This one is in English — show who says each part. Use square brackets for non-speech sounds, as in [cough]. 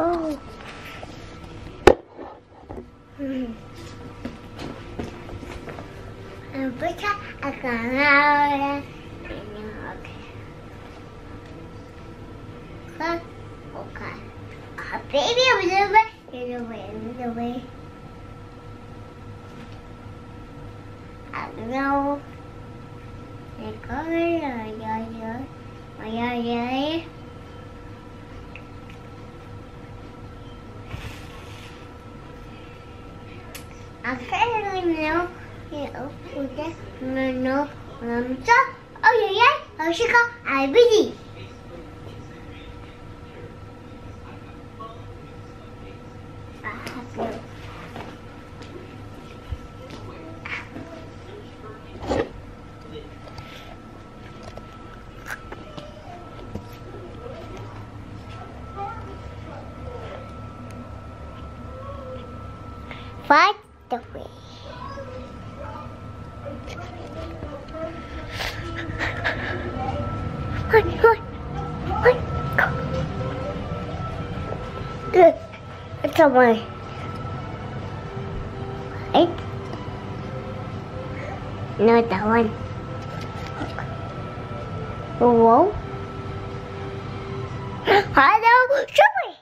Speaker 1: Oh. Akan ada ini oke. Kan, oke. Ah, baby, udah be, udah be, udah be. I don't know. They come in, Akan know, you know, no, um, so, oh yeah, yeah, oh, she got, I busy. Fight the way. Hoi, hoi, hoi, go. Good. It's away. Right? No, that one. Whoa. [gasps] Hello, Joey.